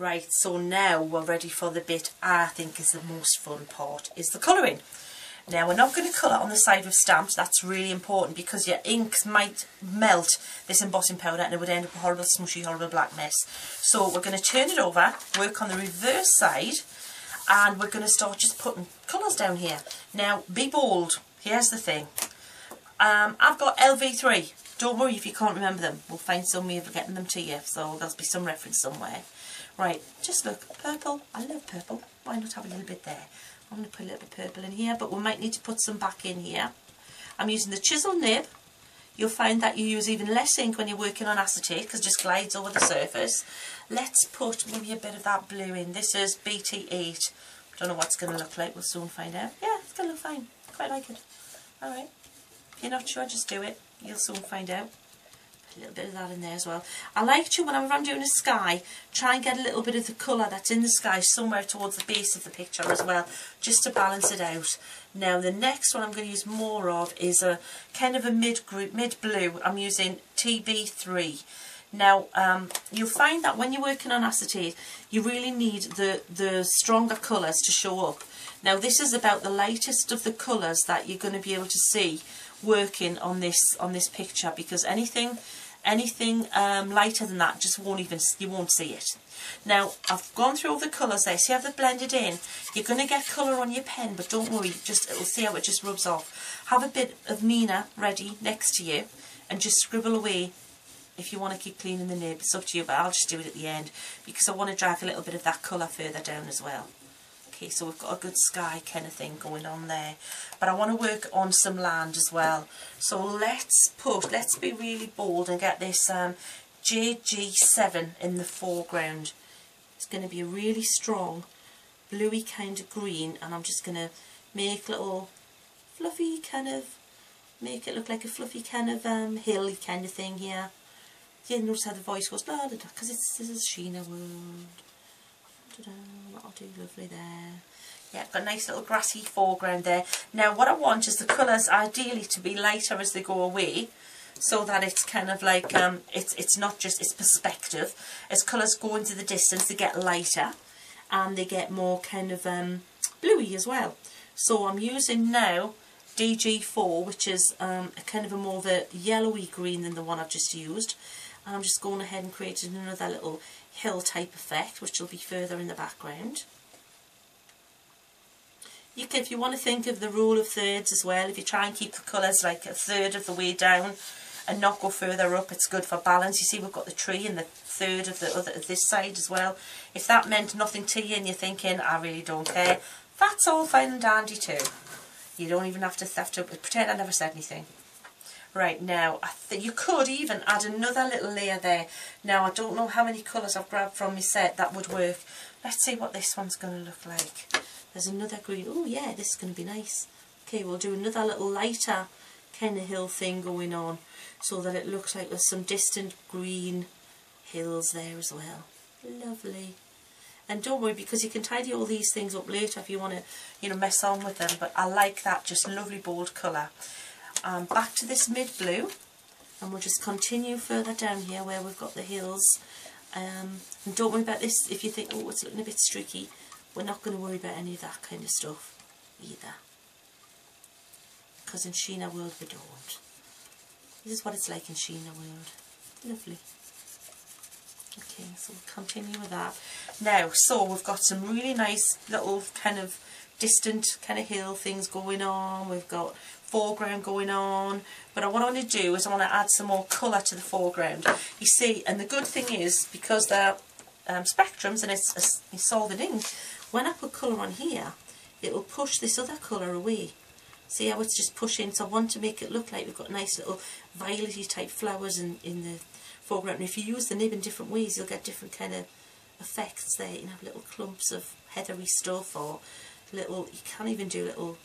Right, so now we're ready for the bit I think is the most fun part, is the colouring. Now we're not going to colour on the side with stamps, that's really important because your inks might melt this embossing powder and it would end up a horrible smushy, horrible black mess. So we're going to turn it over, work on the reverse side and we're going to start just putting colours down here. Now be bold, here's the thing. Um, I've got LV3, don't worry if you can't remember them, we'll find some way of getting them to you so there'll be some reference somewhere. Right, just look, purple, I love purple, why not have a little bit there? I'm going to put a little bit purple in here, but we might need to put some back in here. I'm using the chisel nib. You'll find that you use even less ink when you're working on acetate because it just glides over the surface. Let's put maybe a bit of that blue in. This is BT8. Don't know what it's going to look like. We'll soon find out. Yeah, it's going to look fine. Quite like it. Alright. If you're not sure, just do it. You'll soon find out a little bit of that in there as well. I like to, whenever I'm doing a sky, try and get a little bit of the colour that's in the sky somewhere towards the base of the picture as well, just to balance it out. Now the next one I'm going to use more of is a kind of a mid group, mid blue. I'm using TB3. Now, um, you'll find that when you're working on acetate, you really need the, the stronger colours to show up. Now, this is about the lightest of the colours that you're going to be able to see working on this on this picture because anything anything um, lighter than that just won't even you won't see it. Now I've gone through all the colours there. See how they've blended in? You're going to get colour on your pen but don't worry just it'll see how it just rubs off. Have a bit of Neenah ready next to you and just scribble away if you want to keep cleaning the nib it's up to you but I'll just do it at the end because I want to drag a little bit of that colour further down as well Okay, so we've got a good sky kind of thing going on there. But I want to work on some land as well. So let's put, let's be really bold and get this um, JG7 in the foreground. It's going to be a really strong bluey kind of green and I'm just going to make little fluffy kind of, make it look like a fluffy kind of um, hilly kind of thing here. Yeah, notice how the voice goes, because it's, this is Sheena World. That'll do lovely there. Yeah, got a nice little grassy foreground there. Now what I want is the colours ideally to be lighter as they go away so that it's kind of like, um, it's, it's not just, it's perspective. As colours go into the distance they get lighter and they get more kind of um, bluey as well. So I'm using now DG4 which is um, a kind of a more of a yellowy green than the one I've just used. And I'm just going ahead and creating another little hill type effect which will be further in the background. You can, if you want to think of the rule of thirds as well, if you try and keep the colours like a third of the way down and not go further up, it's good for balance. You see we've got the tree and the third of the other of this side as well. If that meant nothing to you and you're thinking, I really don't care, that's all fine and dandy too. You don't even have to have to pretend I never said anything. Right, now, you could even add another little layer there. Now, I don't know how many colours I've grabbed from my set that would work. Let's see what this one's going to look like. There's another green. Oh, yeah, this is going to be nice. Okay, we'll do another little lighter kind of hill thing going on so that it looks like there's some distant green hills there as well. Lovely. And don't worry, because you can tidy all these things up later if you want to, you know, mess on with them. But I like that, just lovely bold colour um, back to this mid blue and we'll just continue further down here where we've got the hills. Um, and don't worry about this if you think oh it's looking a bit streaky. We're not going to worry about any of that kind of stuff either. Because in Sheena World we don't. This is what it's like in Sheena World. Lovely. Okay so we'll continue with that. Now so we've got some really nice little kind of distant kind of hill things going on. We've got foreground going on but what I want to do is I want to add some more colour to the foreground. You see and the good thing is because they're um, spectrums and it's a solvent ink when I put colour on here it will push this other colour away. See how it's just pushing? So I want to make it look like we've got nice little violety type flowers in, in the foreground. And if you use the nib in different ways you'll get different kind of effects there. You can have little clumps of heathery stuff or little you can even do little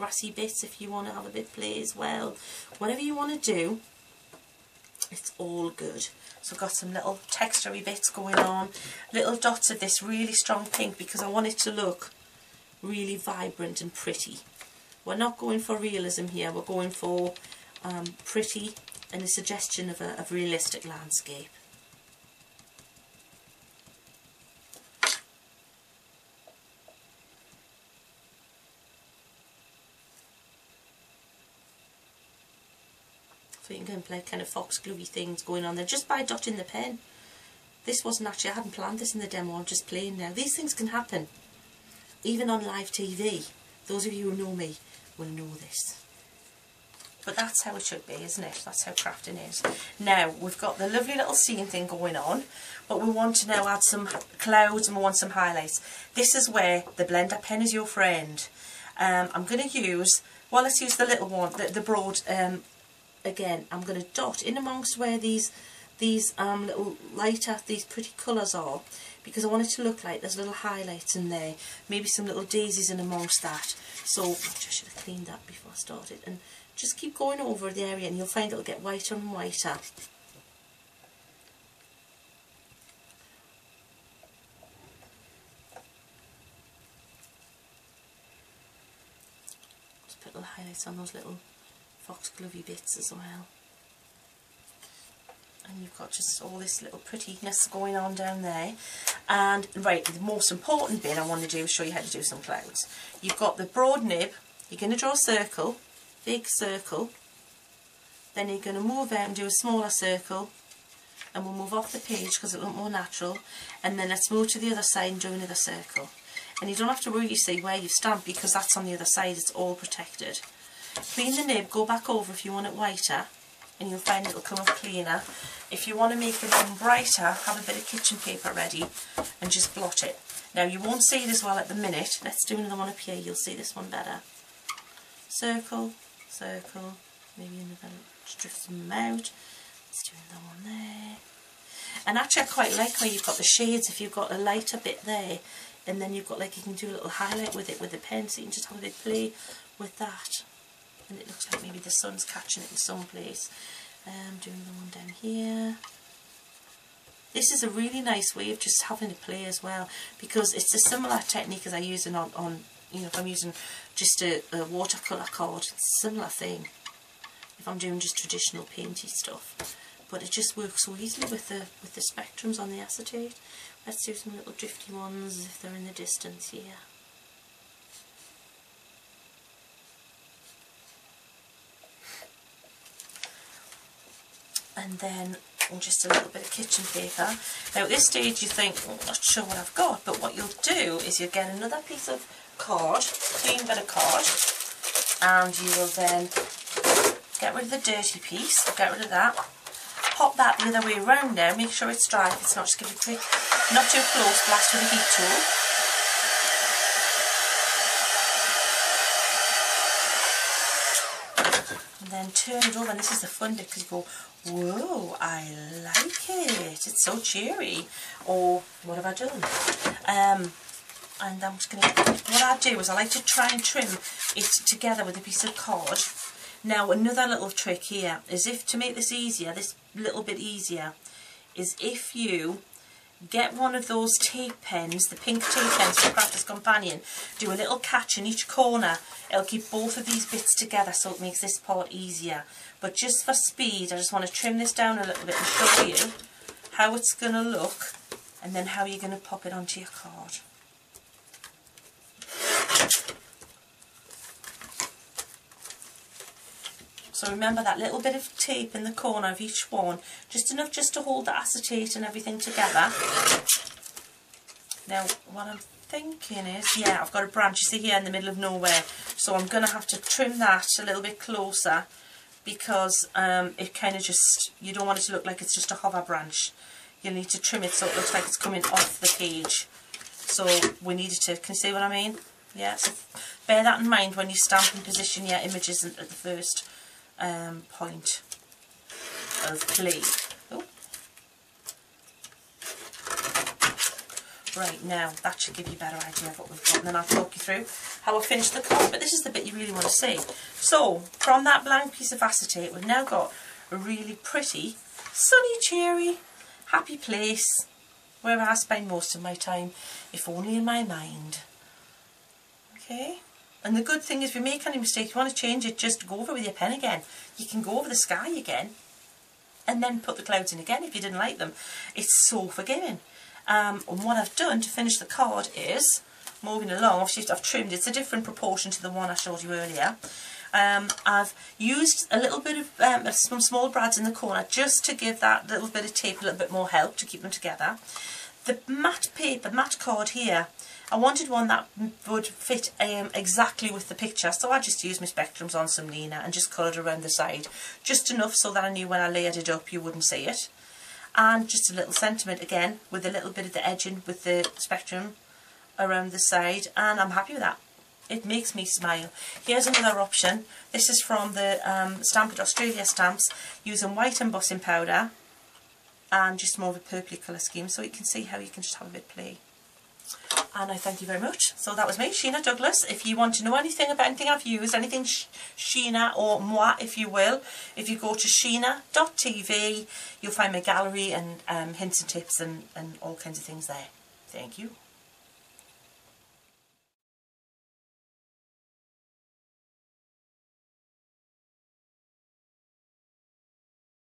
grassy bits if you want to have a bit play as well. Whatever you want to do, it's all good. So I've got some little textury bits going on, little dots of this really strong pink because I want it to look really vibrant and pretty. We're not going for realism here, we're going for um, pretty and a suggestion of a of realistic landscape. putting kind of, like kind of fox gluey things going on there just by dotting the pen. This wasn't actually, I hadn't planned this in the demo, I'm just playing now. These things can happen, even on live TV. Those of you who know me will know this. But that's how it should be, isn't it? That's how crafting is. Now, we've got the lovely little scene thing going on, but we want to now add some clouds and we want some highlights. This is where the blender pen is your friend. Um, I'm going to use, well, let's use the little one, the, the broad, um, again, I'm going to dot in amongst where these these um, little lighter, these pretty colours are because I want it to look like there's little highlights in there, maybe some little daisies in amongst that. So I should have cleaned that before I started and just keep going over the area and you'll find it'll get whiter and whiter. Just put little highlights on those little foxglovey bits as well. And you've got just all this little prettiness going on down there. And right, the most important bit I want to do is show you how to do some clouds. You've got the broad nib, you're going to draw a circle big circle then you're going to move out and do a smaller circle and we'll move off the page because it looks more natural and then let's move to the other side and do another circle and you don't have to really see where you've stamped because that's on the other side it's all protected clean the nib go back over if you want it whiter and you'll find it'll come off cleaner. If you want to make it even brighter have a bit of kitchen paper ready and just blot it. Now you won't see it as well at the minute. Let's do another one up here. You'll see this one better. Circle circle, maybe another, drift them out. Let's do another one there. And actually I quite like where you've got the shades, if you've got a lighter bit there, and then you've got like, you can do a little highlight with it with a pen, so you can just have a bit play with that. And it looks like maybe the sun's catching it in some place. Um, doing the one down here. This is a really nice way of just having a play as well, because it's a similar technique as I use on, on you know, if I'm using just a, a watercolour card, similar thing. If I'm doing just traditional painty stuff. But it just works so easily with the with the spectrums on the acetate. Let's do some little drifty ones if they're in the distance here. And then just a little bit of kitchen paper. Now at this stage you think, oh, I'm not sure what I've got, but what you'll do is you'll get another piece of card, clean bit of card, and you will then get rid of the dirty piece, get rid of that, pop that the other way around now, make sure it's dry it's not, just going to quick, not too close, blast with a heat tool. Then turn it over, and this is the fun bit because you go, whoa, I like it, it's so cheery. Or, what have I done? Um, and I'm just going to, what I do is I like to try and trim it together with a piece of card. Now another little trick here is if, to make this easier, this little bit easier, is if you get one of those tape pens, the pink tape pens from Crafters Companion, do a little catch in each corner. It'll keep both of these bits together so it makes this part easier. But just for speed, I just want to trim this down a little bit and show you how it's going to look and then how you're going to pop it onto your card. So remember that little bit of tape in the corner of each one, just enough just to hold the acetate and everything together. Now what I'm thinking is, yeah, I've got a branch, you see here in the middle of nowhere, so I'm going to have to trim that a little bit closer because um, it kind of just, you don't want it to look like it's just a hover branch. You need to trim it so it looks like it's coming off the page. So we needed to, can you see what I mean? Yeah, so bear that in mind when you stamp and position your images at the first um, point of play. Oh. Right, now that should give you a better idea of what we've got and then I'll talk you through how I finished the card. But this is the bit you really want to see. So, from that blank piece of acetate, we've now got a really pretty, sunny, cheery, happy place where I spend most of my time, if only in my mind. Okay? And the good thing is if you make any mistake, you want to change it, just go over with your pen again. You can go over the sky again and then put the clouds in again if you didn't like them. It's so forgiving. Um, and what I've done to finish the card is, moving along, obviously I've trimmed, it's a different proportion to the one I showed you earlier. Um, I've used a little bit of um, some small brads in the corner just to give that little bit of tape a little bit more help to keep them together. The matte paper, matte card here, I wanted one that would fit um, exactly with the picture so I just used my spectrums on some Neenah and just coloured around the side just enough so that I knew when I layered it up you wouldn't see it and just a little sentiment again with a little bit of the edging with the spectrum around the side and I'm happy with that it makes me smile. Here's another option. This is from the um, Stampin' Australia stamps using white embossing powder and just more of a purpley colour scheme so you can see how you can just have a bit play. And I thank you very much. So that was me, Sheena Douglass. If you want to know anything about anything I've used, anything sh Sheena or moi, if you will, if you go to sheena.tv, you'll find my gallery and um, hints and tips and, and all kinds of things there. Thank you.